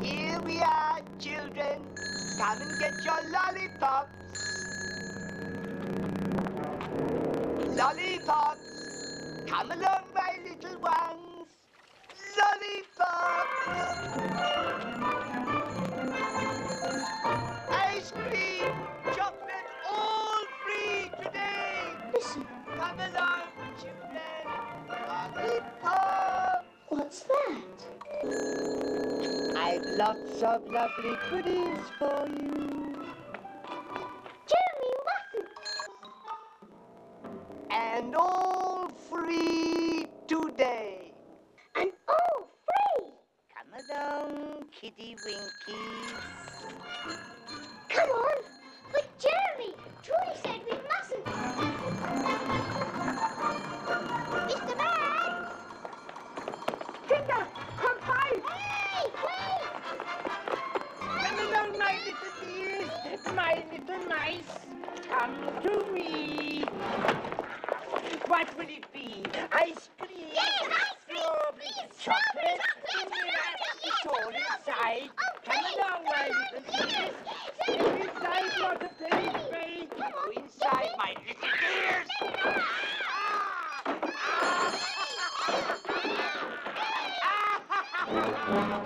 Here we are, children. Come and get your lollipops. Lollipops. Come along, my little ones. Lollipops. Ice cream, chocolate, all free today. Listen, Come along, children. Lollipop. what's that? I've lots of lovely goodies for you. Jeremy Muffin. And all free today. And all free. Come along, Kitty Winkies. Come on. Along, my little dears. My little mice. Come to me. What will it be? Ice cream? Yes, ice cream. Strawberry, Please, chocolate? chocolate, chocolate, all yes, inside. Oh, Come along, my little dears. yes, inside, what a on. Go inside, my little dears. Ah!